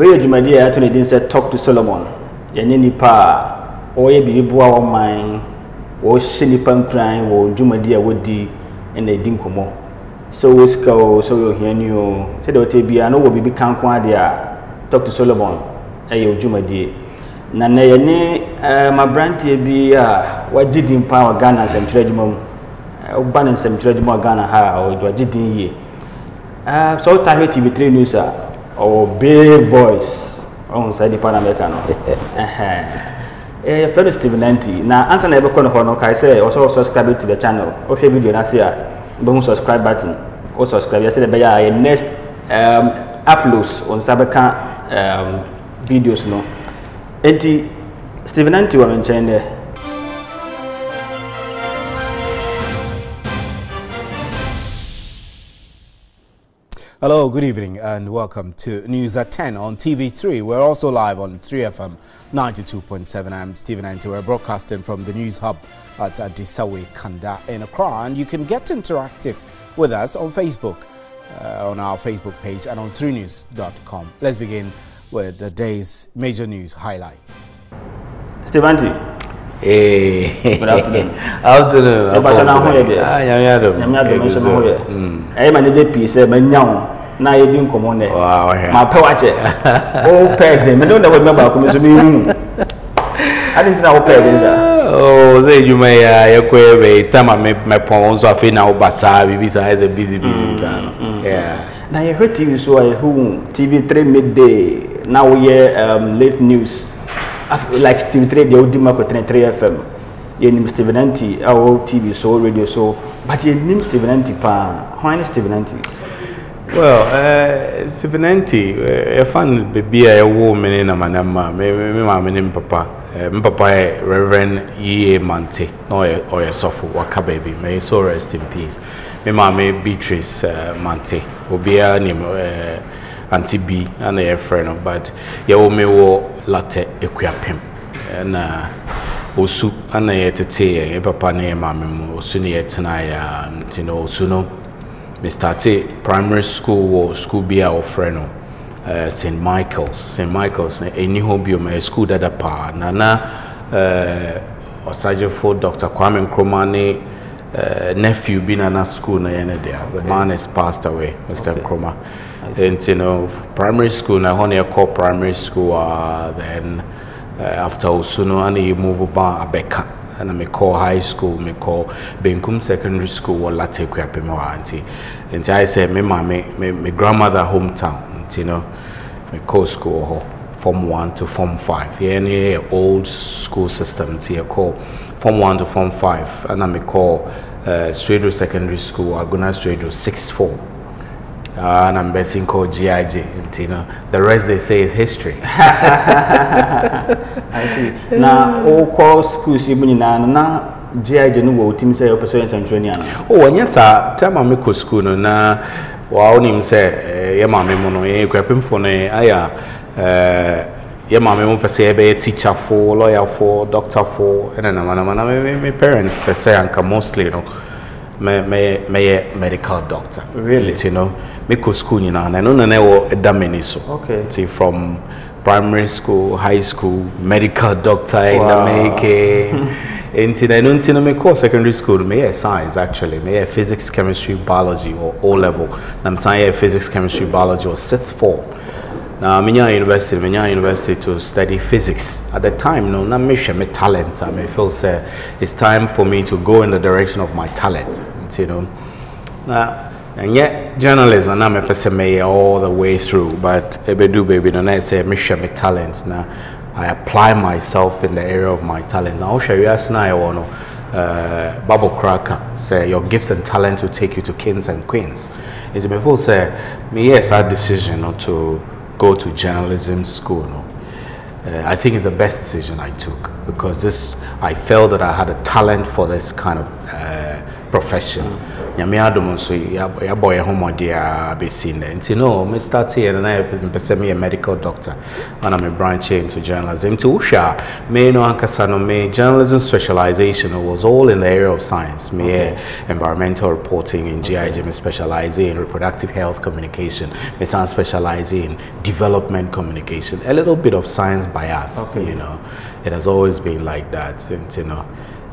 wei yɛ dwumadi a yɛato ne din sɛ talk to solomon. Yɛne nipa a ɔyɛ biribi boa ɔman wɔhyɛ nipa nkuran wɔ dwumadi a wɔdi ɛna ɛdi nkɔmmɔ. Sɛ wɔ sika o sɛ wɔyɛ ohiani o sɛdeɛ ɔtɛ biara na wɔ biribi ka nko adeɛ a talk to solomon ɛyɛ dwumadie. Na na yɛne ɛɛm aberanteɛ bi a wagye din paa wɔ ghana nsɛmtwerɛ adwuma mu. Ɛɛ, woba ne nsɛmtwerɛ adwuma wɔ ghana ha a wagye din yie. Ɛɛ sɛ wota hwɛ tv3 news a ɔwɔ big voice ɔhu saa nipa na mɛka no yɛfrɛ no steve nanti na ansa na yɛbɛkɔ no hɔ no kae sɛ ɔsɛ wɔ subscribe to the channel. Wohwɛ video no ase a wobɛhu subscribe button. Wo subscribe yɛ sɛ ɛbɛyɛ a yɛ next um, uploads wo nsa bɛka um, videos no enti steve nanti wɔ me nkyɛn dɛ Hello, good evening, and welcome to News at 10 on TV3. We're also live on 3FM 92.7. I'm Stephen Anti. We're broadcasting from the News Hub at Adisawe Kanda in Accra, and you can get interactive with us on Facebook, uh, on our Facebook page, and on 3news.com. Let's begin with the day's major news highlights. steve nanti Hey. Good afternoon. afternoon. ɛbata no ho yɛ deɛ Ah, nyame adom. nyame adom nso no ho yɛ Mm. ɛyɛ ma ne gye pii sɛ manya wo na yɛdi nkɔmmɔ nɛ Wow, ɔhwɛ. mapɛ wakyɛ wopɛ den mene wo na wɔduma baako me nso mehu ade nti na wopɛ den saa Oh, sɛ adwuma yi a yɛkɔ yɛ bɛyi tam a me- mɛpɔn wo nso afei na woba saa biribi saa ɛsɛ busy busy bi saa no Yeah. na yɛhwɛ tv so a yɛhu tv3 midday na woyɛ um, late news Like tv3 deɛ wodi mu akɔtene 3 fm yɛnim steve nanti a wɔwɔ tv so radio so but yɛnim steve nanti paa hwan ne steve nanti well uh, stephen enti yɛfa no baabi a yɛwo me ne namanama me me- me maame ne mpapa Eh, me papa yɛ reverend yie mante na ɔyɛ sɔfo waka baabi may soul rest in peace. Me maame beatrice uh, mante obiara nim anti bi ana yɛfrɛ no but yɛwɔ me wɔ latɛ ekuapem ɛna osu ana yɛtete yɛ papa ne yɛ maame mu osu ne yɛtenaeɛ a nti no osu no. Mestarted primary school wɔ school bi a wɔfrɛ no uh, st michaels. St michaels na ɛni hɔ biom ɛyɛ school dada paa na na uh, ɔsagyefo dr kwame nkrumah ne uh, nephew bi na na school no yɛ no deɛ the man is passed away mr nkrumah you know, primary school na ɛhɔ na primary school a then uh, after osu no ana move ba abɛka ɛna mekɔ high school mekɔ benkum secondary school wɔ late kuapem hɔ nti nti ayɛ sɛ me maame me, me grandmother hometown nti no mekɔ school form 1 to form 5 yɛn no yɛ old school system nti yɛkɔ form 1 to form 5 ɛna mekɔ uh, Swedru secondary school agona Swedru 6 4 uh, and I'm basing called GIJ nti no the rest they say is history. I see. na wokɔ schools yi mu nyinaa no na GIJ no wɔ wo tim sɛ wopɛ sɛ ɔyɛ nsɛmtwerɛni ana? Oh ɛnyɛ saa time a mekɔ school no na waa wonim sɛ eh, yɛ maame mu no yɛyɛ kuapemfo no ayɛ a eh, yɛ maame mu pɛ sɛ yɛbɛyɛ teacherfo lawyerfo doctorfo ɛne namanama na me, me, me parents pɛ sɛ anka mostly no mɛ- mɛyɛ mɛyɛ medical doctor. Really? nti no mekɔ school nyinaa na ɛno na na ɛwɔ ɛda m'ani so. Okay. nti from primary school high school medical doctor in the making. Nti na ɛno nti no mekɔɔ secondary school no meyɛ science actually. Meyɛ physics chemistry biology or o level. Na mesan yɛ physics chemistry biology or sixth form na menya university menya university to study physics. At the time no na mehwɛ me talent. A me feel sɛ it's time for me to go in the direction of my talent nti no na ɛnyɛ journalism na mepɛ sɛ mɛyɛ all the way through but ɛbɛdu baabi no na ɛsɛ mehwɛ me talent. Na i apply myself in the area of my talent. Na wohwɛ wiase no a yɛwɔ no uh, koraa ka sɛ your gifts and talent will take you to kings and queens. Nti mefeel sɛ meyɛɛ saa decision no to go to journalism school no. Uh, I think it's the best decision I took because this I felt that I had a talent for this kind of uh, profession nyame adom nso yɛab- yɛabɔ yɛn ho mmɔde a bɛsi nnɛ. Nti no me starteɛ no na yɛpɛ sɛ meyɛ medical doctor. Ana me branch into journalism. Nti wohwɛ a me no ankasa no me journalism specialization was all in the area of science. Meyɛ environmental reporting in GIJ me specialize in reproductive health communication. Me san specialize in development communication. A little bit of science bias Okay. you know. It has always been like that you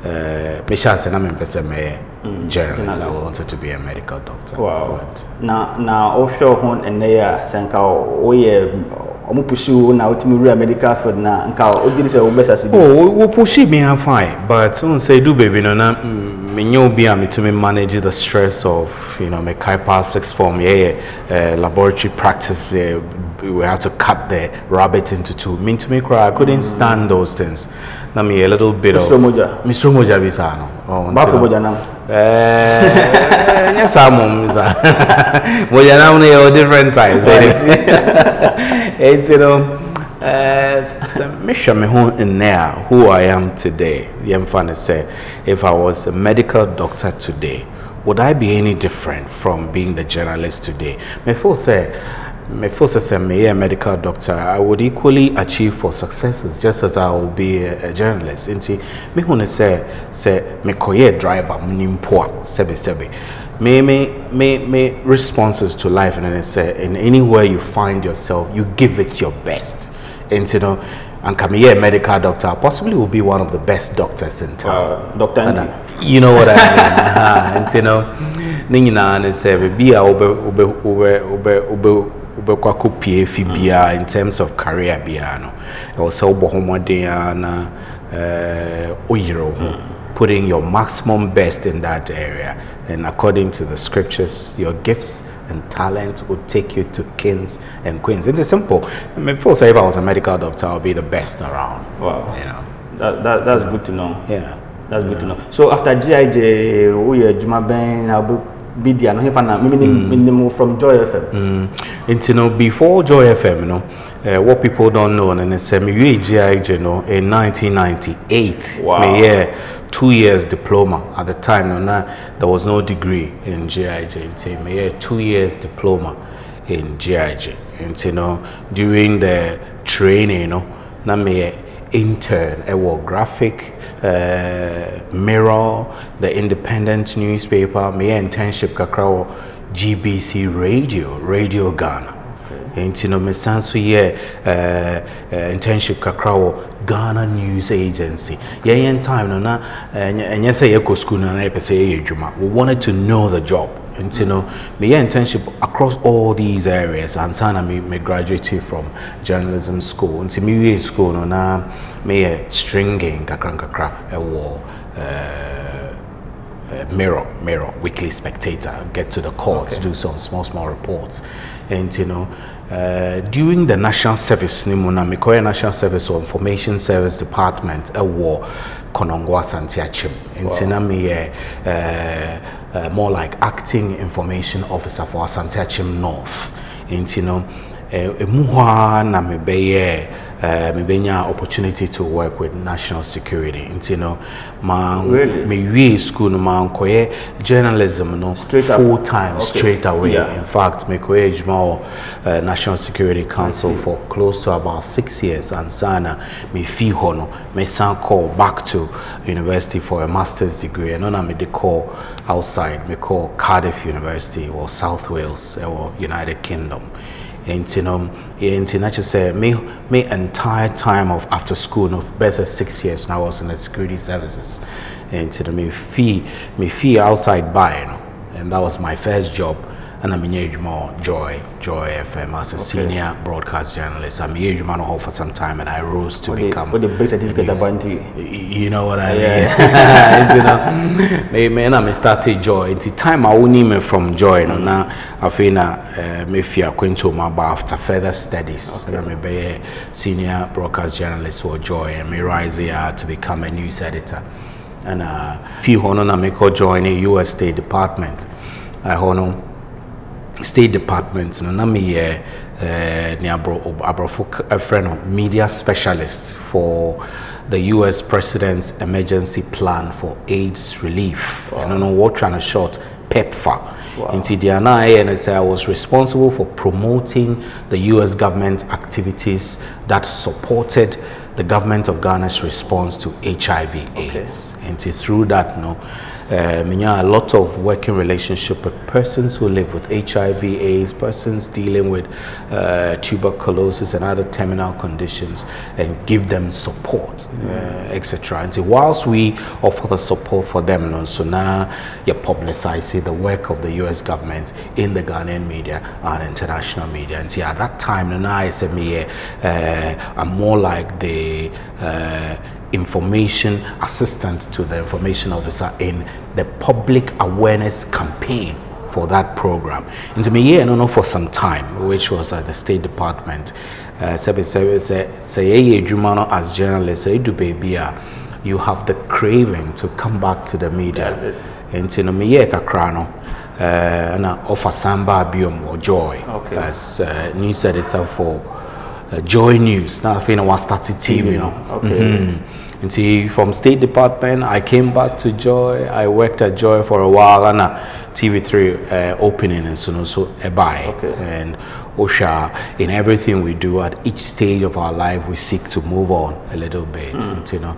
know uh, mehyɛ ase na mempɛ sɛ mɛyɛ journalist I wanted to be a medical doctor. Wow. But- na na wohwɛ hon ho ɛnnɛ a sɛ nka woyɛ ɔmo pusi wo na wotumi wura medical field na nka wogyere sɛ wobɛsase bi Oh, we pushi me a fine, but on say do baby no na me nyo bi am to me manage the stress of you know me kai pass six form yeah, yeah. Uh, laboratory practice uh, we have to cut the rabbit into two. Mean to me cry I couldn't stand those things. Now me a little bit of Mr. Moja. Mr. Moja bisa no. Oh, baako nti no- bɔgya nam Eh, nyɛ saa mmom sa mogyanam no yɛwɔ different times It's you eh, s- sɛ me ho nnɛ a who i am today yɛmfa no sɛ if i was a medical doctor today would i be any different from being the journalist today mefeel sɛ mefeel meyɛ a medical doctor i would equally achieve for successes just as i will be a, a journalist nti mehu no sɛ sɛ mekɔyɛ driver mni mpo sebe. sɛbesɛbe me me me me responses to life and then say in anywhere you find yourself you give it your best and you know and come here medical doctor possibly will be one of the best doctors in town Uh, Dr. And, uh, you know what I mean uh-huh. and you know ne nyinaa ne sɛ baabi a wobɛ wobɛ wobɛ wobɛ wobɛ wobɛkɔ akɔpie fi biara in terms of career biara no. Ɛwɔ sɛ wobɔ ho mmɔden a na eh, woyere wo ho. Putting your maximum best in that area. And according to the scriptures your gifts and talent will take you to kings and queens. It is simple. I mean, first if I was a medical doctor I'll be the best around wow. you know. That, that, that's good to know. yeah. That's good to know. So after GIJ, woyɛ adwuma bɛn na wo media no hefa na menim from Joy FM. Mm. And you know, before Joy FM, you know, uh, what people don't know, and it's a GIJ, you know, in 1998. Wow. Me, yeah, two years diploma at the time. No, na, there was no degree in. And me, yeah, two years diploma in GIJ. And you know, during the training, you know, na me yeah, intern ɛwɔ graphic uh, mirror the independent newspaper meyɛ internship kakra wɔ gbc radio radio ghana. Nti no mesan so yɛ internship kakra wɔ ghana news agency. Yɛyɛ time no na ɛnyɛ ɛnyɛ sɛ yɛkɔ school no na yɛpɛ sɛ yɛyɛ adwuma we wanted to know the job nti no meyɛ internship across all these areas ansa na me, me graduated from journalism school nti mewie school no na meyɛ stringing kakra nkakra ɛwɔ uh, uh, Mirror, Mirror, Weekly Spectator, get to the court, do some small, small reports. And you know, uh, during the national service, Nimuna Mikoya National Service or Information Service Department, a war, Konongwa Santiachim. And Tinami, uh, uh, more like acting information officer for Santiachim North. And you know, emuhwa na mebɛyɛ uh, mebɛnya opportunity to work with national security nti no ma Really? mewie school no mankɔyɛ journalism no Straight up? full time Okay. straight away Yeah. in fact mekɔyɛ adwuma wɔ uh, national security council for close to about six years ansa na mefii hɔ no mesan kɔɔ back to university for a master's degree ɛno na mede kɔɔ outside mekɔɔ cardiff university wɔ south wales ɛwɔ united kingdom nti no nti na kyerɛ me me entire time of after school no bɛsɛ six years na I was in the security services. No me fee me fee outside buy no and that was my first job ɛna menyɛ adwuma wɔ joy joy fm as a senior broadcast journalist I'm no hɔ for some time and i rose to What become what the big certificate news- about nti. Y- you know what I Yeah. mean. Nti no, me me na me started joy. Nti time I woni me from joy no na afei na eh, me akwanto ma ba after further studies. I'm be senior broadcast journalist for joy and me rise here to become a news editor. And uh fi hɔ no na me join the US State Department. I hɔ no state department no na meyɛ uh, ne aborɔfo no media specialist for the U.S. President's emergency plan for AIDS relief. Wow. I don't know what kind of short PEPFAR. Wow. In TDNI, and I was responsible for promoting the U.S. government activities that supported the government of Ghana's response to HIV/AIDS. Okay. And through that, you know, um, yeah, a lot of working relationship with persons who live with HIV, AIDS, persons dealing with uh, tuberculosis and other terminal conditions, and give them support, uh, etc. And so whilst we offer the support for them, you so now you publicize the work of the U.S. government in the Ghanaian media and international media. And see, at that time, you know, I said me, uh, I'm more like the uh, information assistant to the information officer in the public awareness campaign for that program. Into me here, no, for some time, which was at the State Department. Uh, say, say, say, say, as journalists, say, do baby, you have the craving to come back to the media. Into me here, kakrano. Uh, na offer samba biom or joy okay. as uh, news editor for uh, Joy News. Now I think I started TV, you know. Okay. And see, from State Department, I came back to Joy. I worked at Joy for a while, and uh, TV3 uh, opening and so on, so buy. Okay. And Osha, in everything we do at each stage of our life, we seek to move on a little bit. Mm. And, you know,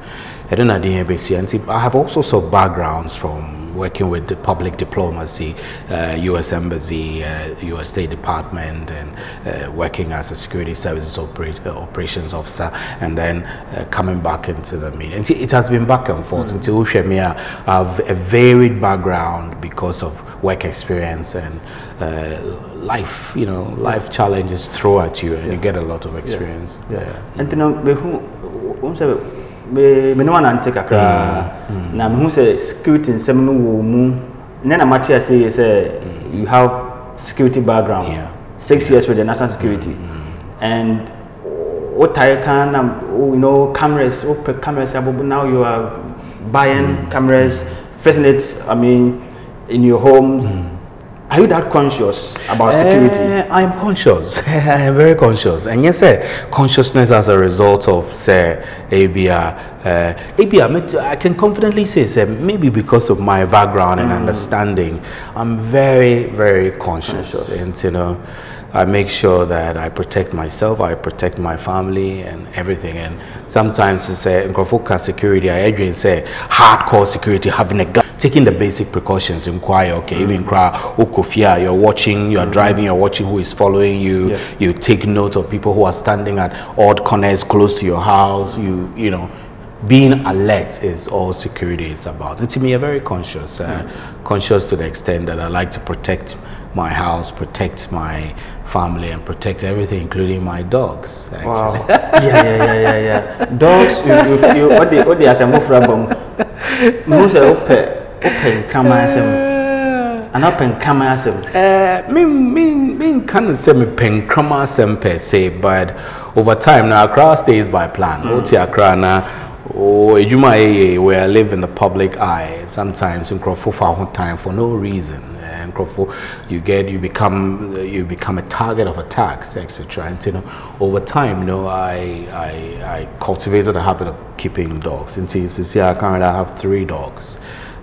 I don't know the embassy, and I have all sorts of backgrounds from working with the public diplomacy, uh, U.S. Embassy, uh, U.S. State Department, and uh, working as a security services opera operations officer, and then uh, coming back into the media. And it has been back and forth. Mm. Until Ushemia, I have a varied background because of work experience and uh, life, you know, life challenges throw at you, and yeah. you get a lot of experience. Yeah. yeah. And you know, me me ne wa nante kakra na me hu say security nsɛm no wɔ mu ne na mate ase sɛ you have security background yeah. six years with the national security mm. and what I can you know cameras open cameras now you are buying mm. cameras first it I mean in your home mm. Are you that conscious about security? Uh, I'm conscious. I'm very conscious. And yes, sir, consciousness as a result of, say, ABR. Uh, ABR, I can confidently say, sir, maybe because of my background and mm. understanding, I'm very, very conscious. conscious. And, you know, I make sure that I protect myself, I protect my family and everything. And sometimes to say, in security, I agree say, hardcore security, having a gun taking the basic precautions inquire okay even cry okofia you're watching you're mm. driving you're watching who is following you yeah. you take note of people who are standing at odd corners close to your house you you know being alert is all security is about. And to me, I'm very conscious, uh, mm. conscious to the extent that I like to protect my house, protect my family, and protect everything, including my dogs. Actually. Wow. yeah, yeah, yeah, yeah, yeah. Dogs, if you, what the, what the, as a move from, most of wopɛ nkraman asɛm anaa wopɛ nkraman asɛm menka no sɛ mepɛ nkraman asɛm pɛ se but over time na accra stays by plan mm. wote accra na oh, edwuma yɛyɛ eh, eh, where i live in the public eye sometimes nkurɔfo fa ho time for no reason you get you become you become a target of attacks etc and you know over time you know i i i cultivated a habit of keeping dogs and since i currently I have three dogs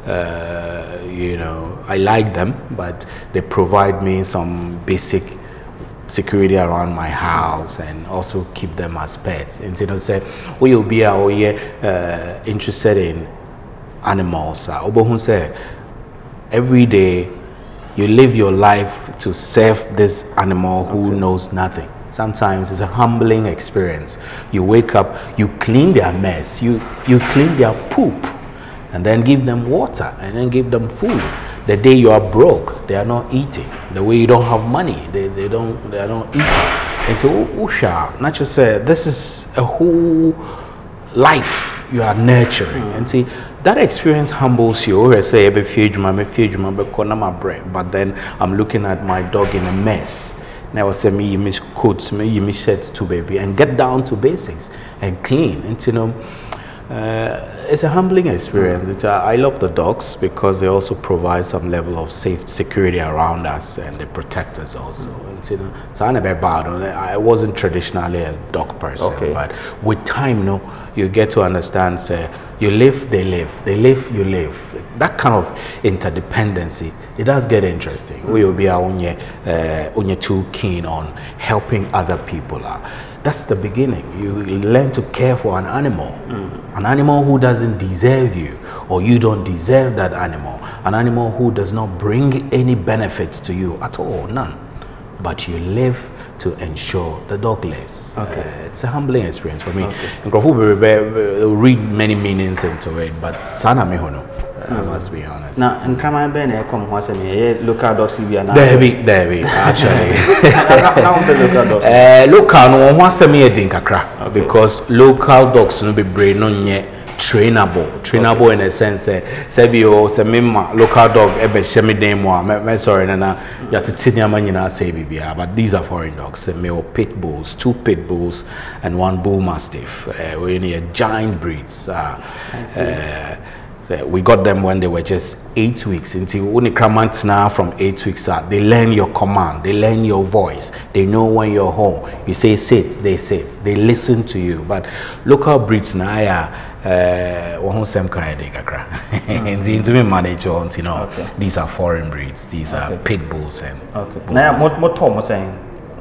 uh, you know, I like them, but they provide me some basic security around my house and also keep them as pets. And you know, say, we will be uh, interested in animals. Every day you live your life to serve this animal who okay. knows nothing. Sometimes it's a humbling experience. You wake up, you clean their mess, you, you clean their poop and then give them water and then give them food. The day you are broke, they are not eating. The way you don't have money, they, they don't they are not eating. And so Usha, not just say this is a whole life you are nurturing. And see that experience humbles you. Or say every few juma few juma my bread but then I'm looking at my dog in a mess. And I will say me you miss coats, me you miss shirt to baby and get down to basics and clean. And you know uh, it's a humbling experience. It's a, I love the dogs because they also provide some level of safe security around us and they protect us also. It's you know, so I'm a bit bad. I wasn't traditionally a dog person, Okay. but with time, no, you get to understand. Say, you live, they live. They live, you live. That kind of interdependency, it does get interesting. We will be only uh, too keen on helping other people out. That's the beginning. You learn to care for an animal, an animal who doesn't deserve you, or you don't deserve that animal, an animal who does not bring any benefits to you at all, none. But you live to ensure the dog lives. Okay. Uh, it's a humbling experience for me. Nkurɔfoɔ bebree they'll read many meanings into it, but sana me ho no, I must be honest. na nkraman bɛn na ɛkɔm ho asɛm yɛyɛ local dogs bi anaa Debbie, Debbie, actually. na na wɔmpɛ local dogs Eh, local no wɔn ho asɛm yɛ den kakra because local dogs no bebree no nyɛ trainable. Trainable in a sense eh, sɛ sɛbi o sɛ me ma local dog ɛbɛhyɛ me dan mu a mɛ mɛ sɔrɔ ne na yɛtete nneɛma nyinaa sɛ biribiara but these are foreign dogs. Me wɔ pit bulls two pit bulls and one bull mastiff. Ɛɛ wɔyɛ no yɛ giant breeds ɛɛ So we got them when they were just eight weeks. Until Kramant now from eight weeks out, they learn your command, they learn your voice, they know when you're home. You say sit, they sit, they listen to you. But local breeds now, uh, one same kind of kakra. And the intimate manager, you know, these are foreign breeds. These are pit bulls and. okay bull na mastiffs. mo mo tɔ mo sɛn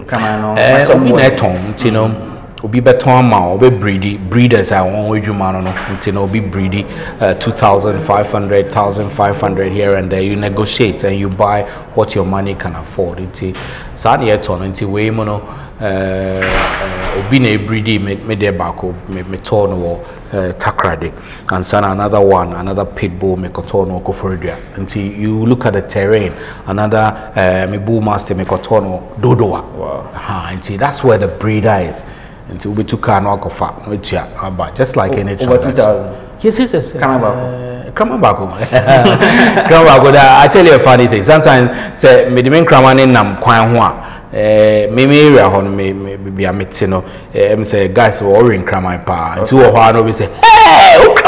nkraman no Eh, masɛm obi wɔ na so. No obi bɛtɔn ama ɔbɛ breedi breeders a wɔn adwuma no no nti no obi breedi uh, 2500 1500 here and there. You negotiate and you buy what your money can afford nti saa na yɛtɔ no nti wei mu no eh, eh, obi na ɛbreedi me me deɛ baako me metɔɔ no wɔ uh, takrade. And then another one another pit bull mekɔtɔɔ no wɔ koforidua. Nti you look at the terrain another uh, me bull master mekɔtɔɔ no wɔ dodowa. Wow. Aha, nti that's where the breeder is nti wobɛtu car no akɔfa na watua aba just like any over transaction 2000 yes yes yes. Krama baako. Krama baako krama baako da i tell you a funny thing. Sometimes sɛ mede me nkrama ne nam kwan ho a eh, me me area hɔ no me me bia mete no. Ɛm sɛ guys wɔre nkraman paa. Nti wɔ hɔ a na obi sɛ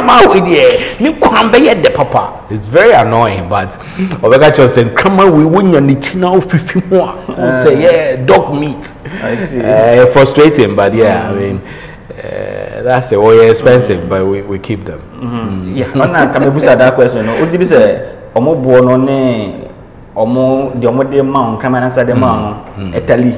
wo krama wei deɛ ne kwan bɛyɛ dɛ papa it's very annoying but ɔbɛka kyerɛ sɛ nkrama wei wonya ne ti na wofifi ho a wo sɛ yeah dog meat I see. uh, frustrating, but yeah, I mean, uh, that's it. Oh, yeah, expensive, but we, we keep them. Yeah, ɔna ka mebusa that question no wogye di sɛ ɔmo boɔ no ne ɔmo deɛ ɔmo de ma wo nkraman nankasa de ma no ɛtali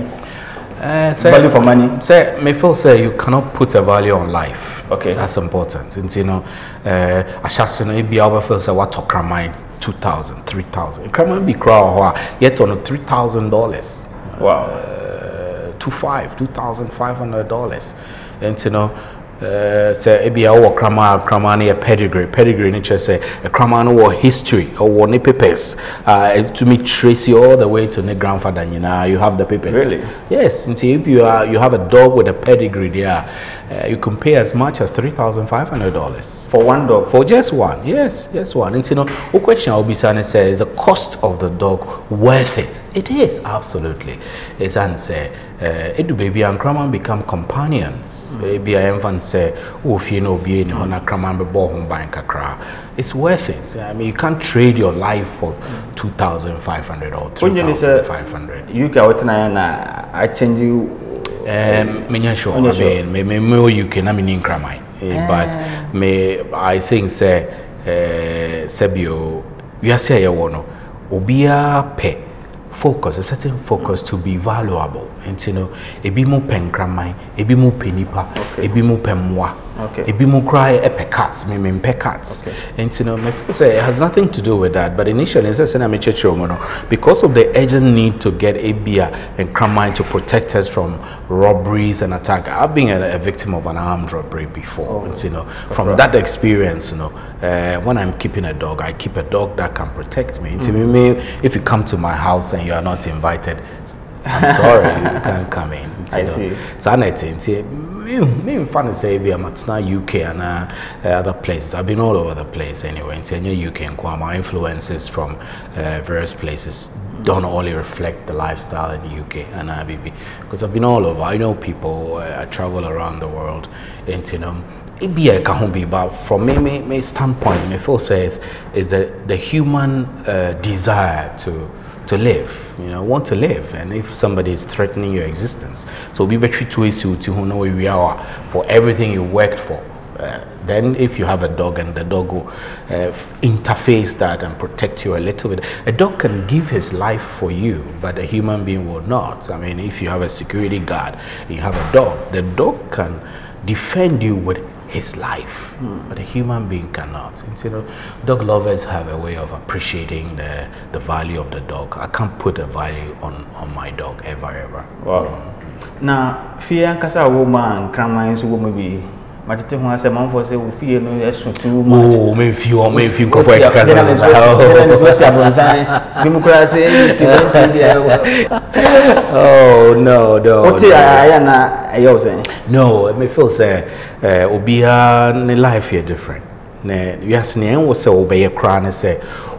Uh, so, value for money Say, me feel say you cannot put a value on life. Okay. That's important. And you know, uh, ashasi no ebi awo feel say what to kramai 2000, 3000. Kramai be crowd yet on 3000 dollars. wow uh, two five, two thousand five hundred dollars, and you know. Uh, sɛ ebi a wowɔ krama a krama no yɛ pedigree. Pedigree no kyerɛ sɛ krama no wɔ history ɔwɔ ne papers. Uh, ɛtumi trace you all the way to ne grandfather nyinaa. You have the papers. Really? yes. Nti if you are you have a dog with a pedigree there uh, you can pay as much as three thousand five hundred dollars. For one dog? For just one yes just one. And you know, wo question a wobisa ne sɛ is the cost of the dog worth it? It is absolutely. Ɛsiane answer. uh, ɛdu baabi a nkraman become companions. Ebi a yɛmfa no sɛ wowɔ fie na obie ne hɔ na kraman bɛbɔ ho ban kakra it's worth it. I mean you can't trade your life for 2500 or wogye ni sɛ 3500 uk a wotenaeɛ na Um, menya sure. Mean, me me me wɔ UK na me ni nkraman. Eh, But me I think say eh sebio wiase a yɛwɔ no obiara pɛ focus a certain focus to be valuable nti no ebi mu pɛ nkraman ebi mu pɛ nipa ebi mu pɛ mmoa. Ebi mu koraa ɛpɛ cats me me mpɛ cats nti no me feel say it has nothing to do with that but initially sɛ sɛ na mekyerɛkyerɛ mu no. Because of the urgent need to get a beer and kraman to protect us from robberies and attack I've been a, a victim of an armed robbery before. And you know from that experience you know uh, when I'm keeping a dog I keep a dog that can protect me. Nti me me if you come to my house and you are not invited I'm sorry you can't come in I see. saa na ɛte nti memfa no sɛ bi a matena uk anaa uh, other places. I've been all over the place anyway. Nti ɛnyɛ uk nko a my influences from uh, various places don't only reflect the lifestyle in the uk anaa biribi because i've been all over. I know people uh, i travel around the world nti no it be a kahumbi, but from me, me, me standpoint, me feel says is that the human uh, desire to to live, you know, want to live, and if somebody is threatening your existence, so be better to you to know where we are for everything you worked for. Uh, then if you have a dog and the dog will uh, interface that and protect you a little bit, a dog can give his life for you, but a human being will not. I mean, if you have a security guard, you have a dog, the dog can defend you with his life, mm. but a human being cannot. And, you know, dog lovers have a way of appreciating the, the value of the dog. I can't put a value on, on my dog ever, ever. Wow. Mm. Now, fear kasa woman, kraman so woman be matete ho asɛ manfoɔ sɛ wo fie no ɛso too much oh memfi hɔ memfi nkɔfɔ wɔsi abonsan bi mu koraa sɛ student deɛ oh no no wote ayɛ na ɛyɛ wo sɛn no me feel sɛ obiara ne life yɛ different. Na wiase ne ɛnwɔ sɛ wobɛyɛ koraa ne sɛ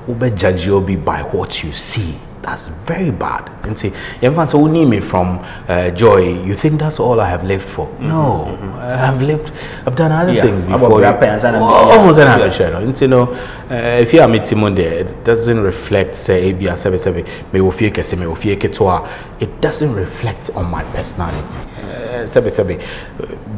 wobɛgyagye obi by what you see that's very bad. And see, everyone so need me from uh, joy. You think that's all I have lived for? Mm -hmm. No, mm -hmm. I have lived. I've done other yeah. things before. Oh, almost an And you know, uh, if you are meeting there, it doesn't reflect say ABR seven seven. Me wo fie kese, me wo fie ketewa. It doesn't reflect on my personality. Uh, seven seven.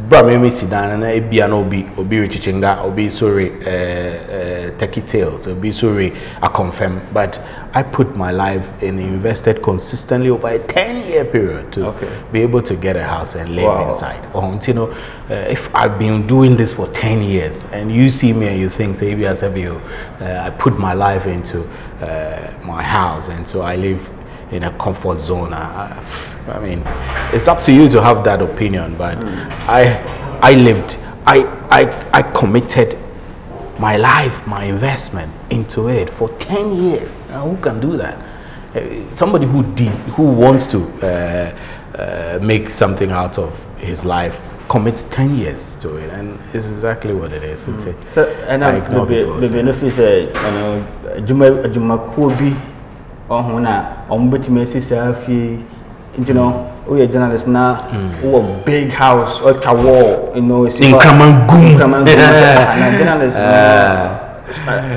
Bra me me sit down and ABR no be obi richichinga obi sorry uh, uh, techie tales obi sorry I confirm, but I put my life and invested consistently over a 10 year period to okay. be able to get a house and live wow. inside. Or, you know, uh, if I've been doing this for 10 years and you see me and you think, say, as uh, I put my life into uh, my house and so I live in a comfort zone. I, I, mean, it's up to you to have that opinion, but mm. I, I lived, I, I, I committed my life, my investment into it for 10 years. Now, who can do that? Uh, somebody who, who wants to uh, uh, make something out of his life commits 10 years to it and it's exactly what it is. It's mm. a, so, and I ignore people. The benefit is, you know, Juma Juma Kobi, or Hona, on Betty you know, we are journalists now, mm. a big house, or a wall, you know, it's in Kamangum. And journalists now.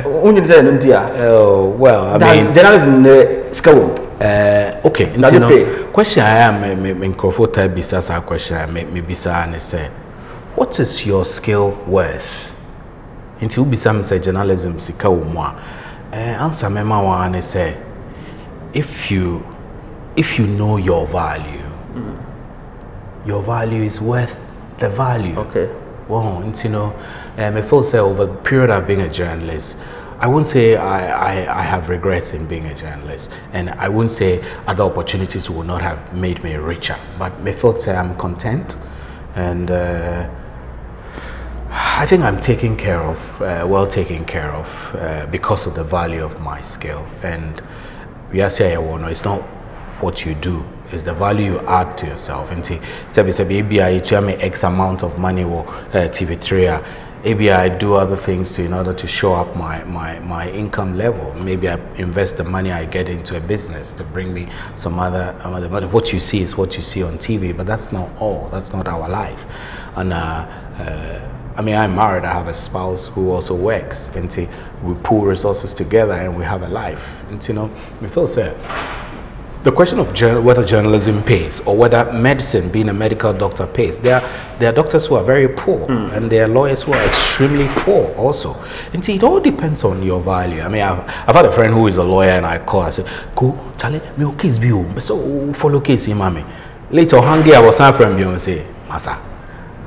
Only say no dia. Oh, well, I mean, journalists in the school. Uh, okay, nti you know, question I am me me ta bisa sa question me me bisa ne say, what is your skill worth? Nti u bisa me say journalism sika wo mu a, eh answer me ma wa ne say, if you if you know your value, mm. your value is worth the value. Okay. Well, you know, um, I feel say over the period of being a journalist, I wouldn't say I, I, I, have regrets in being a journalist, and I wouldn't say other opportunities would not have made me richer. But I feel say I'm content, and uh, I think I'm taken care of, uh, well taken care of, uh, because of the value of my skill. And we are saying, it's not what you do is the value you add to yourself nti sɛbi sɛbi ebi a etua me x amount of money wɔ uh, tv3 a maybe I do other things to, in order to show up my, my, my income level. Maybe I invest the money I get into a business to bring me some other, other money. What you see is what you see on TV, but that's not all. That's not our life. And uh, uh, I mean, I'm married. I have a spouse who also works, and we pool resources together, and we have a life. And you know, we feel sad the question of journal, whether journalism pays or whether medicine, being a medical doctor, pays. There are, there are doctors who are very poor mm. and there are lawyers who are extremely poor also. And see, it all depends on your value. I mean, I've, I've had a friend who is a lawyer and I call, I said, Cool, Charlie, me case be home. so follow case mommy. Later, hangi I was from you and say, Masa,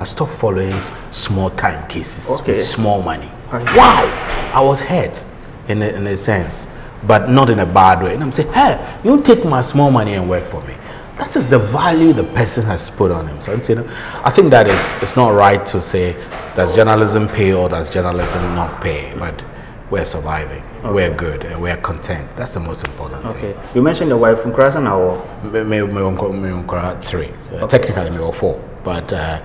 I stopped following small time cases okay. with small money. Wow, I was hurt in a, in a sense but not in a bad way. And I'm saying, hey, you take my small money and work for me. That is the value the person has put on himself. So, you know, I think that is it's not right to say does journalism pay or does journalism not pay, but we're surviving, okay. we're good, and we're content. That's the most important okay. thing. You mentioned your wife from Krasan or? Three. Okay. Technically, me four, but uh,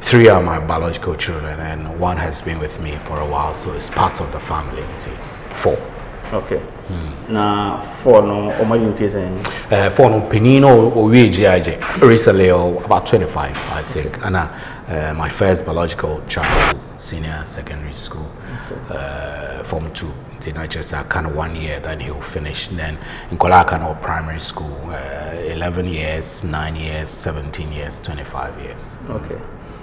three are my biological children, and one has been with me for a while, so it's part of the family. See, four. Okay. Hmm. Na four no or my infant. Uh, four no penino GIJ. Recently, or about 25, I think. And uh, uh, my first biological child, senior secondary school, uh, Form 2. Until I just uh, kind of one year, then he'll finish. And then in Kolaka, primary school, uh, 11 years, 9 years, 17 years, 25 years. Okay,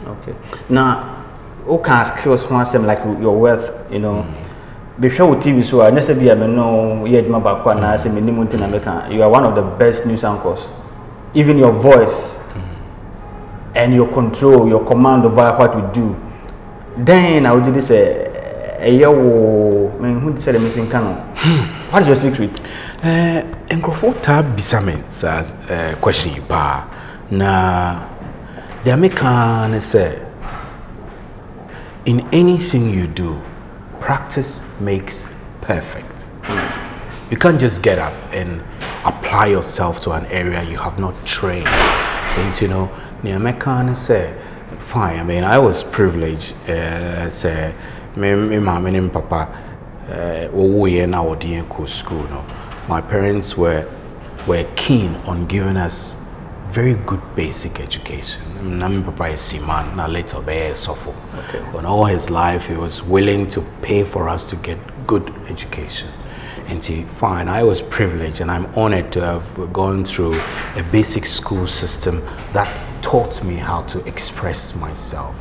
okay. Now, what kind of skills like your wealth, you know? Before with TV, so I never be a no yet my back one. I say minimum in America. You are one of the best news anchors. Even your voice and your control, your command over what you do. Then I would do this. Uh, a year, I mean, who said the missing canon? What is your secret? Eh, nkurɔfoɔ taa bisa me saa eh, question yi paa na deɛ meka ne sɛ in anything you do practice makes perfect. You can't just get up and apply yourself to an area you have not trained. And you know? Neɛ meka ne sɛ fine i mean i was privileged uh, sɛ me me ne me papa uh, school no. My parents were were keen on giving us very good basic education. Na me papa is seaman, na later be a suffer. Okay. All his life, he was willing to pay for us to get good education. And he, fine, I was privileged and I'm honored to have gone through a basic school system that taught me how to express myself.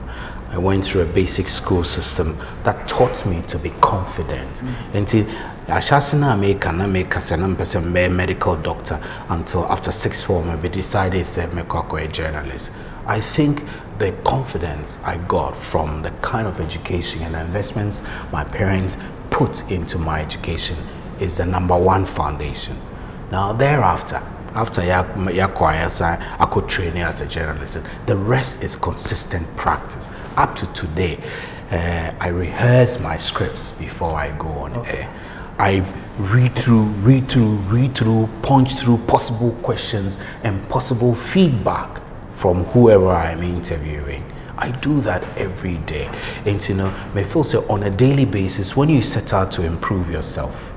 I went through a basic school system that taught me to be confident. Mm. Until ahyɛase no a meka na meka sɛ na mpɛ sɛ mbɛyɛ medical doctor until after six form I decided sɛ mɛkɔ akɔyɛ journalist. I think the confidence I got from the kind of education and investments my parents put into my education is the number one foundation. Now thereafter, after I could train as a journalist. The rest is consistent practice. Up to today, uh, I rehearse my scripts before I go on air. I read through, read through, read through, punch through possible questions and possible feedback from whoever I'm interviewing. I do that every day. And you know, may feel so on a daily basis when you set out to improve yourself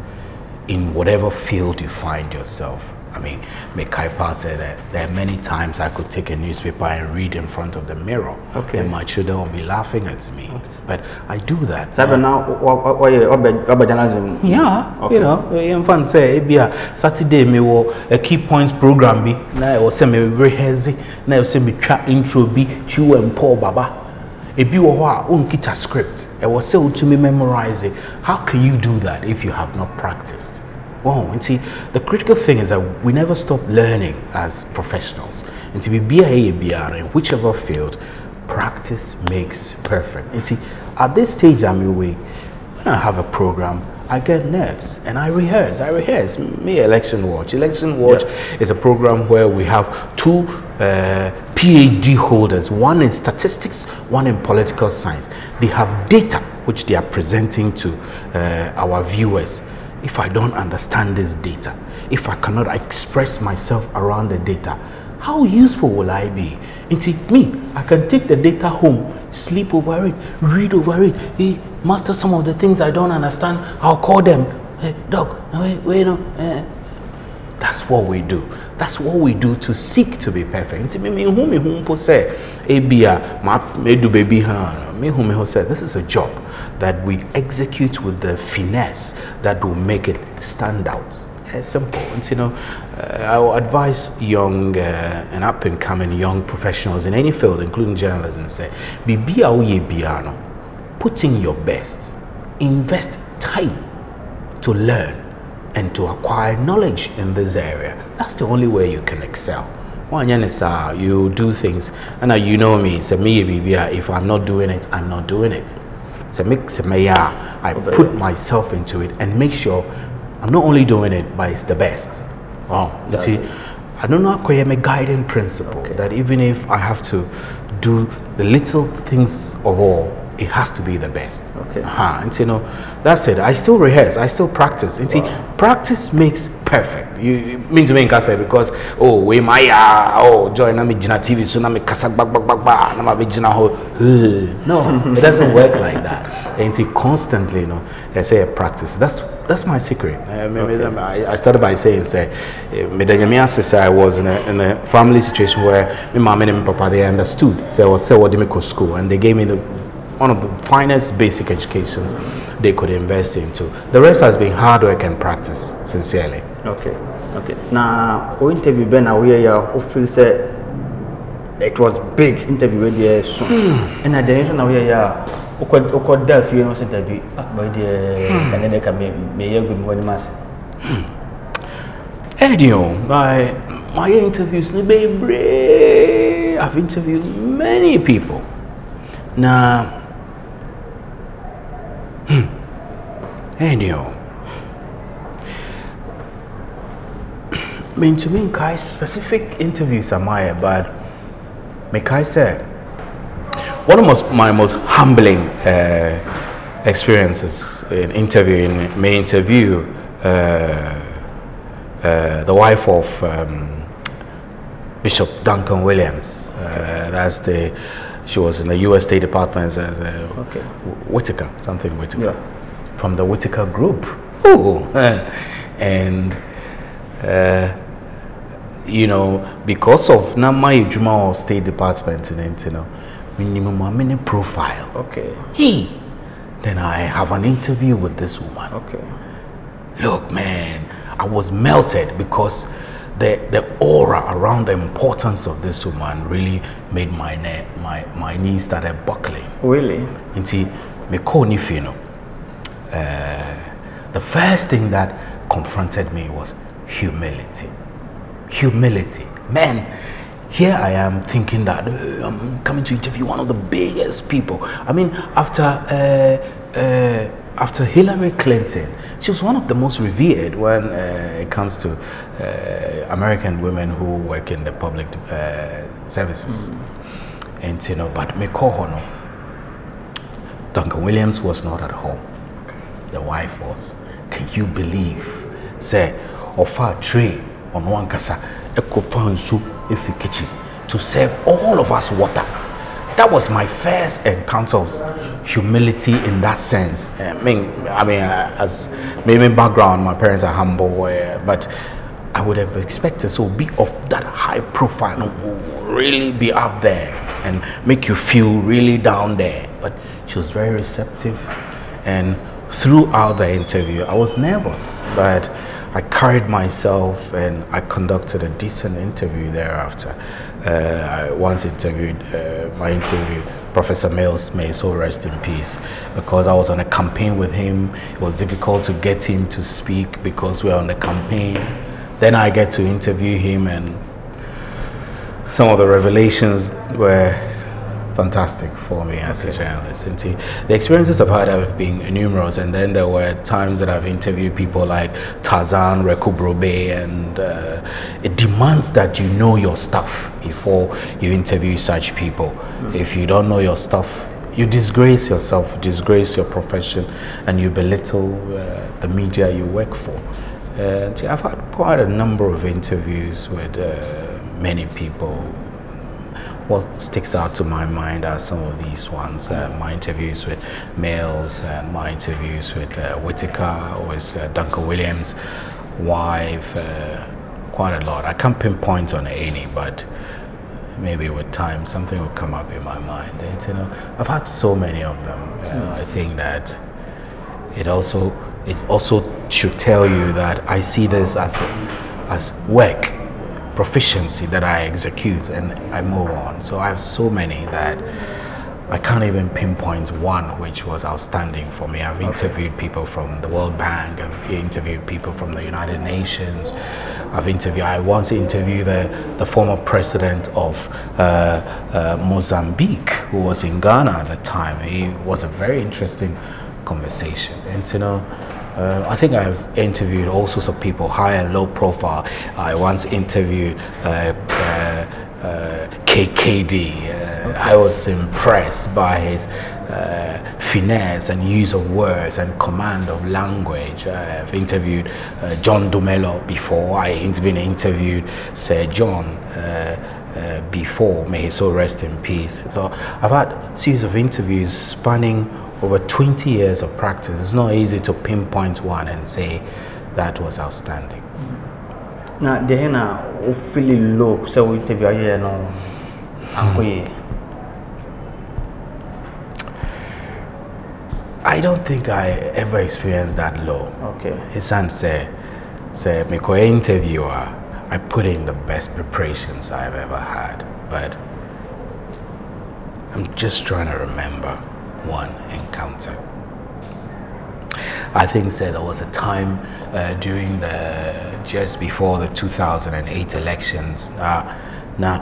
in whatever field you find yourself. I mean, Mekaipa said that there are many times I could take a newspaper and read in front of the mirror, Okay. and my children will be laughing at me. But I do that. Sabe uh, now, what you what journalism? Yeah, Okay. you know, in fact, say, ebi a Saturday me wo a key points program bi na ɛwɔ sɛ me rehearse na ɛwɔ sɛ me twa intro bi Chiu and Paul Baba. Ebi wɔ hɔ a onkita script. Ɛwɔ to me memorize it. How can you do that if you have not practiced? Wow, and see, the critical thing is that we never stop learning as professionals. And to be BIA, BR in whichever field, practice makes perfect. And see, at this stage I'm away, when I have a program, I get nerves and I rehearse. I rehearse. Me, Election Watch. Election Watch is a program where we have two uh, PhD holders, one in statistics, one in political science. They have data which they are presenting to uh, our viewers. If I don't understand this data, if I cannot express myself around the data, how useful will I be? Into me, I can take the data home, sleep over it, read over it, eh, master some of the things I don't understand. I'll call them, hey, dog, wait, wait, no. eh." That's what we do. That's what we do to seek to be perfect. This is a job that we execute with the finesse that will make it stand out. It's simple. And you know, uh, I will advise young uh, and up and coming young professionals in any field, including journalism, say, put in your best, invest time to learn and to acquire knowledge in this area. That's the only way you can excel. You do things, and you know me. It's a me, If I'm not doing it, I'm not doing it. So I put myself into it and make sure I'm not only doing it, but it's the best. Oh, You see. I don't know how a guiding principle Okay. that even if I have to do the little things of all, it has to be the best. Okay. Uh-huh. And you know, that's it. I still rehearse. I still practice. And see, practice makes perfect. You, you mean to me, Nkasa, because oh, we my oh, join na me jina TV, so na me kasa bag bag bag bag, na me jina ho. No, it doesn't work like that. And see, constantly, you know, I say I practice. That's that's my secret. I, mean, I, I started by saying, say, eh, me da nyame say I was in a, in a family situation where my mom and my papa they understood. So I was say what school, and they gave me the one of the finest basic educations they could invest into. The rest has been hard work and practice, sincerely. Okay, okay. Now, o interview Ben away ya, o feel say it was big interview with hmm. the so. And at the end now we ya, o ko o ko da fi no ah, that hmm. be by the Canada ka me me ya go mo ni mas. Hmm. Edio, my my interviews ni bebre. I've interviewed many people. Now, I mean, to me, Kai, specific interviews are my, but may Kai say, one of most, my most humbling uh, experiences in interviewing, may interview uh, uh, the wife of um, Bishop Duncan Williams. Uh, that's the, she was in the U.S. State Department as a Okay. Whitaker, something Whitaker, Yeah. From the Whitaker Group. Ooh. and uh, you know, because of na my Juma State Department you know, minimum a mini profile. Okay. Hey, then I have an interview with this woman. Okay. Look, man, I was melted because the the aura around the importance of this woman really made my ne- my my knees started buckling. Really? nti mekɔɔ ne fie no uh, the first thing that confronted me was humility. Humility. Man here i am thinking that uh, i'm coming to interview one of the biggest people. I mean after uh, uh, after hillary clinton she was one of the most revered when uh, it comes to uh, american women who work in the public uh, services. And you know but no Duncan Williams was not at home. The wife was. Can you believe? Say, offer a tray on one kasa, a copan soup if you kitchen to serve all of us water. That was my first encounter of humility in that sense. I mean, I mean, as maybe background, my parents are humble, uh, but I would have expected so be of that high profile, really be up there and make you feel really down there. But she was very receptive, and throughout the interview, I was nervous, but I carried myself and I conducted a decent interview thereafter. Uh, I once interviewed uh, my interview Professor Mills, may so rest in peace, because I was on a campaign with him. It was difficult to get him to speak because we were on a campaign. Then I get to interview him, and some of the revelations were fantastic for me as a journalist. And see, the experiences I've had have been numerous, and then there were times that I've interviewed people like Tarzan, Rekubrobe, and uh, it demands that you know your stuff before you interview such people. If you don't know your stuff, you disgrace yourself, disgrace your profession, and you belittle uh, the media you work for. And see, I've had quite a number of interviews with uh, many people what sticks out to my mind are some of these ones. Uh, my interviews with Mills, and my interviews with uh, Whitaker, with uh, Duncan Williams' wife, uh, quite a lot. I can't pinpoint on any, but maybe with time something will come up in my mind. And you know, I've had so many of them. Uh, I think that it also it also should tell you that I see this as a, as work proficiency that I execute and I move on. So I have so many that I can't even pinpoint one which was outstanding for me. I've interviewed people from the World Bank, I've interviewed people from the United Nations. I've interviewed, I once interviewed the, the former president of uh, uh, Mozambique who was in Ghana at the time. It was a very interesting conversation. And to know, uh, I think I've interviewed all sorts of people, high and low profile. I once interviewed uh, uh, uh, KKD. Uh, I was impressed by his uh, finesse and use of words and command of language. I've interviewed uh, John Dumelo before. I even interviewed Sir John. Uh, before, may he so rest in peace. So I've had series of interviews spanning over 20 years of practice. It's not easy to pinpoint one and say that was outstanding. na deɛ na wo feel low sɛ wo interview ayɛ no ankɔ yie hmm. I don't think I ever experienced that low. Okay. His son said, said, me interviewer, I put in the best preparations I've ever had, but I'm just trying to remember one encounter. I think said there was a time uh, during the just before the 2008 elections. Uh, now,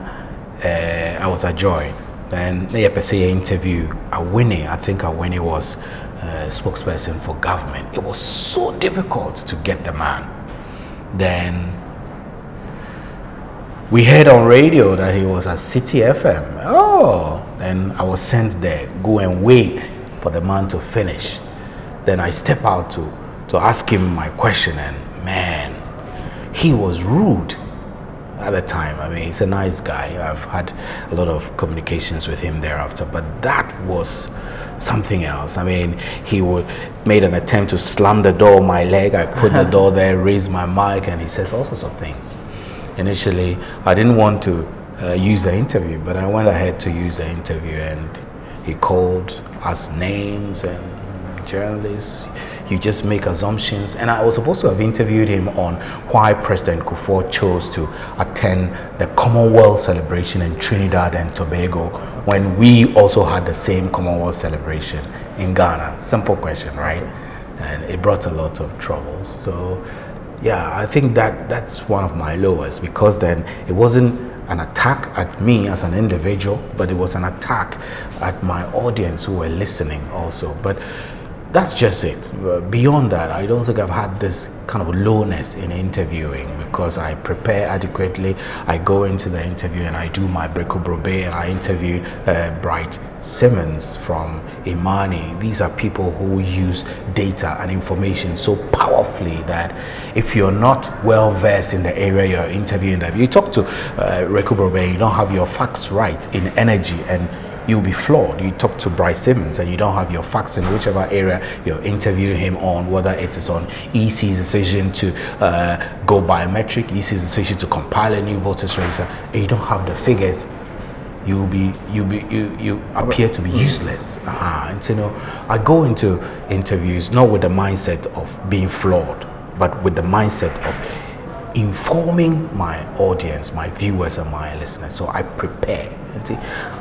uh, I was at Joy. Then they per interview a Winnie. I think a Winnie was uh, spokesperson for government. It was so difficult to get the man. Then we heard on radio that he was at City FM. Oh, then I was sent there, go and wait for the man to finish. Then I step out to, to ask him my question, and man, he was rude at the time. I mean, he's a nice guy. I've had a lot of communications with him thereafter, but that was something else. I mean, he would made an attempt to slam the door on my leg. I put the door there, raised my mic, and he says all sorts of things. Initially, I didn't want to uh, use the interview, but I went ahead to use the interview, and he called us names and journalists you just make assumptions. And I was supposed to have interviewed him on why President Kufuor chose to attend the Commonwealth celebration in Trinidad and Tobago when we also had the same Commonwealth celebration in Ghana. Simple question, right? And it brought a lot of troubles. So, yeah, I think that that's one of my lowest because then it wasn't an attack at me as an individual, but it was an attack at my audience who were listening also. But that's just it. Beyond that, I don't think I've had this kind of lowness in interviewing because I prepare adequately. I go into the interview and I do my Breako and I interview uh, Bright Simons from Imani. These are people who use data and information so powerfully that if you're not well versed in the area you're interviewing them, you talk to uh, you don't have your facts right in energy and you'll be flawed. You talk to Bright Simons and you don't have your facts in whichever area you're interviewing him on, whether it is on EC's decision to uh, go biometric, EC's decision to compile a new voters register, and you don't have the figures, you'll be you be you you appear to be useless. Uh-huh. And so, you know, I go into interviews not with the mindset of being flawed, but with the mindset of informing my audience, my viewers, and my listeners. So I prepare.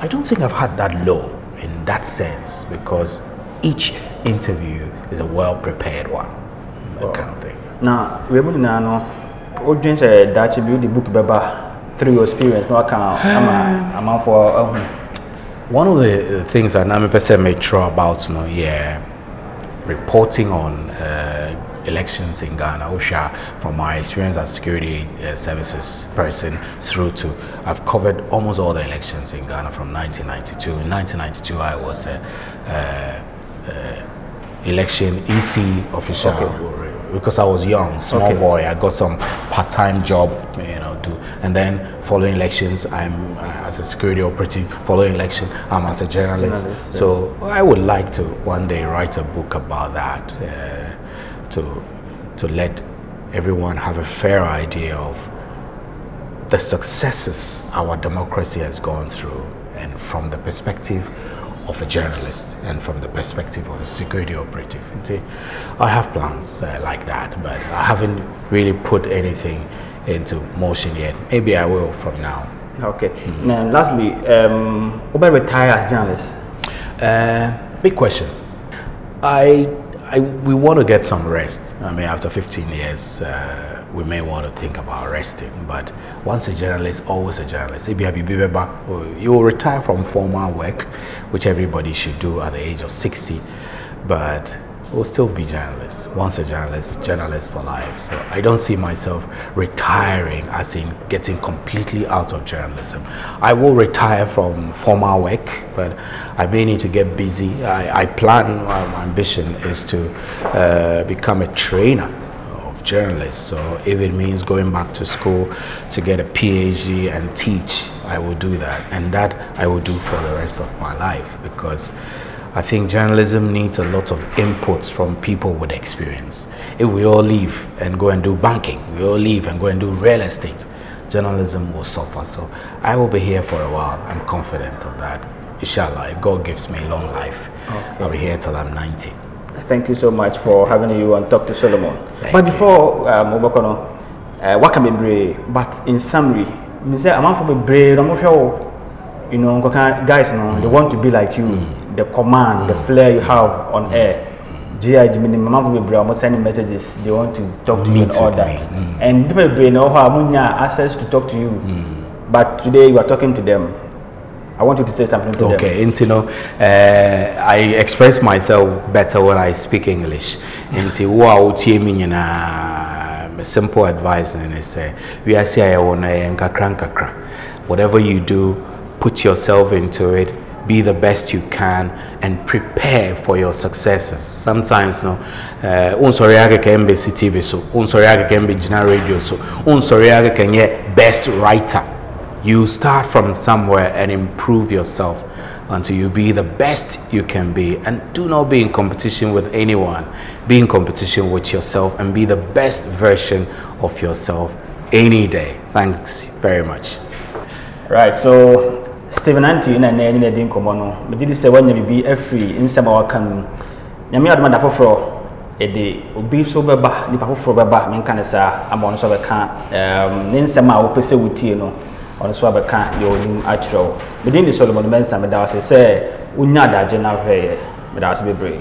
I don't think I've had that low in that sense because each interview is a well prepared one, that kind of thing. Now, we're going to audience eh, that you build the book baba through your experience. No, I can't. I'm for. Uh, um. One of the uh, things that I'm a may try about, you know, yeah, reporting on. Uh, elections in Ghana, OSHA, from my experience as security uh, services person through to, I've covered almost all the elections in Ghana from 1992. In 1992, I was a, uh, uh, election EC official. Okay because I was young, small okay. boy, I got some part-time job, you know, do, and then following elections, I'm uh, as a security operative. Following election, I'm as a journalist. journalist so yeah. I would like to one day write a book about that. To, to let everyone have a fair idea of the successes our democracy has gone through and from the perspective of a journalist and from the perspective of a security operative. I have plans uh, like that, but I haven't really put anything into motion yet. Maybe I will from now. Okay. Mm. Now, lastly, um, will retire as journalist? Uh, big question. I I, we want to get some rest. I mean, after 15 years, uh, we may want to think about resting. But once a journalist, always a journalist. If you have a you will retire from formal work, which everybody should do at the age of 60. But we'll still be journalist. Once a journalist, journalist for life. So I don't see myself retiring as in getting completely out of journalism. I will retire from formal work, but I may need to get busy. I, I plan, my ambition is to uh, become a trainer of journalists. So if it means going back to school to get a PhD and teach, I will do that. And that I will do for the rest of my life because I think journalism needs a lot of inputs from people with experience. If we all leave and go and do banking, we all leave and go and do real estate, journalism will suffer. So I will be here for a while. I'm confident of that. Inshallah, if God gives me a long life, okay. I'll be here till I'm 90. thank you so much for having you on Talk to Solomon. but before um, Obokono, uh, waka bebree, but in summary, me say amanfo bebree, I'm hwɛ wo, you know, guys no, they want to be like you, the command, the flair you have on air. GI Jimmy, amanfo bebree, ɔmo sending messages, they want to talk to you and all that. mm. And people bebree na ɔhɔ a mo nya access to talk to you, but today you are talking to them. I want you to say something to them. Okay, you know, uh, I express myself better when I speak English. Into wow, a simple advice and I say, we are say kakra. Whatever you do, put yourself into it. Be the best you can and prepare for your successes. Sometimes, no, uh, un sorry aga can be TV so, un sorry aga can be general radio so, un sorry can get best writer. You start from somewhere and improve yourself until you be the best you can be. And do not be in competition with anyone. Be in competition with yourself and be the best version of yourself any day. Thanks very much. Right, so Stephen Anti na na na din komo no. Me didi sɛ wanya bibi afiri nsɛm a waka no. Nyame adoma da foforɔ ɛde obi so bɛba nipa foforɔ bɛba menka ne saa ama ɔno so bɛka ne nsɛm a wopɛ sɛ wotie no ɔno so abɛka deɛ ɔnim akyerɛ wo. Me din de Solomon Mensa meda wo ase sɛ wonya adagye na ahwɛeɛ. Meda wo ase bebree.